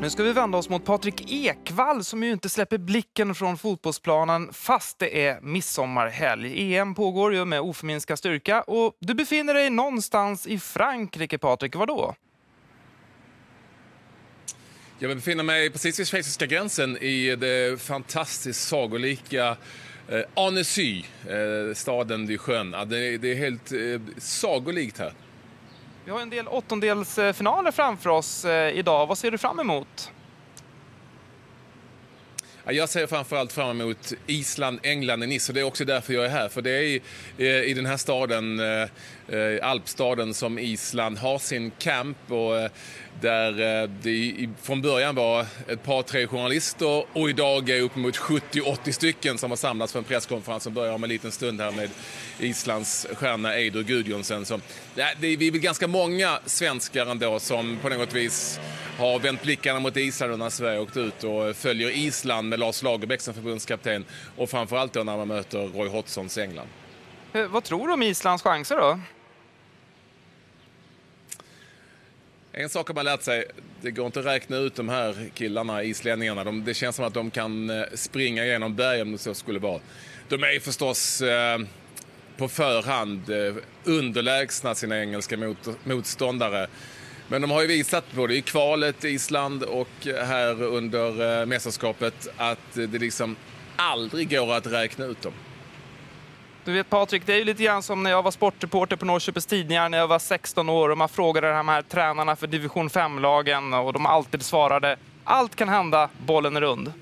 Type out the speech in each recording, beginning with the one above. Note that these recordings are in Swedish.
Nu ska vi vända oss mot Patrik Ekwall som ju inte släpper blicken från fotbollsplanen fast det är midsommarhelg. EM pågår ju med oförminskad styrka och du befinner dig någonstans i Frankrike, Patrik. Var då? Jag befinner mig precis vid schweiziska gränsen i det fantastiskt sagolika eh, Annecy, eh, staden vid sjön. Ja, det, det är helt eh, sagolikt här. Vi har en del åttondelsfinaler framför oss eh, idag. Vad ser du fram emot? Jag ser framförallt fram emot Island, England och Nice och det är också därför jag är här. För det är i, eh, i den här staden, eh, eh, alpstaden, som Island har sin camp och eh, där det från början var ett par, tre journalister och idag är uppemot 70-80 stycken som har samlats för en presskonferens som börjar om en liten stund här med Islands stjärna Eidur Gudjonsen. Så, ja, det är, vi är ganska många svenskar ändå som på något vis har vänt blickarna mot Island när Sverige åkt ut och följer Island med Lars Lagerbäck som förbundskapten och framförallt då när man möter Roy Hodgsons England. Eh, vad tror du om Islands chanser då? En sak har man lärt sig, det går inte att räkna ut de här killarna, islänningarna. De, det känns som att de kan eh, springa igenom berg om det så skulle vara. De är förstås eh, på förhand eh, underlägsna sina engelska mot, motståndare. Men de har ju visat både i kvalet Island och här under eh, mästerskapet att det liksom aldrig går att räkna ut dem. Du vet Patrik, det är ju lite grann som när jag var sportreporter på Norrköpings Tidningar när jag var 16 år och man frågade de här tränarna för division 5-lagen och de alltid svarade allt kan hända, bollen är rund.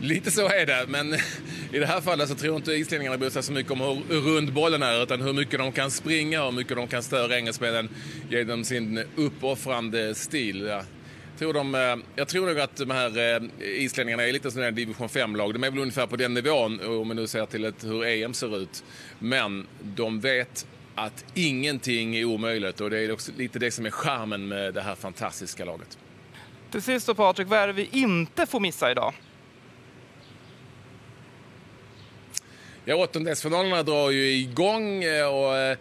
Lite så är det, men i det här fallet så tror inte islänningarna bryr sig så mycket om hur rund bollen är utan hur mycket de kan springa och hur mycket de kan störa engelsmännen genom sin uppoffrande stil. Ja. Tror de, eh, jag tror nog att de här eh, islänningarna är lite som en division 5-lag. De är väl ungefär på den nivån om man nu ser till ett, hur EM ser ut. Men de vet att ingenting är omöjligt och det är också lite det som är charmen med det här fantastiska laget. Till sist då Patrik, vad är det vi inte får missa idag? Ja, åttondelsfinalerna drar ju igång eh, och eh,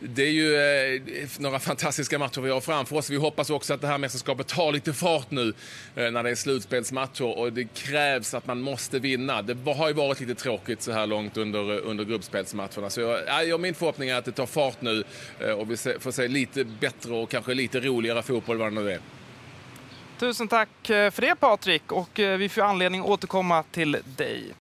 det är ju eh, några fantastiska matcher vi har framför oss. Vi hoppas också att det här mästerskapet tar lite fart nu eh, när det är slutspelsmatcher och det krävs att man måste vinna. Det har ju varit lite tråkigt så här långt under, under gruppspelsmatcherna. Så jag, ja, min förhoppning är att det tar fart nu och vi får se lite bättre och kanske lite roligare fotboll vad det nu är. Tusen tack för det Patrik och vi får anledning att återkomma till dig.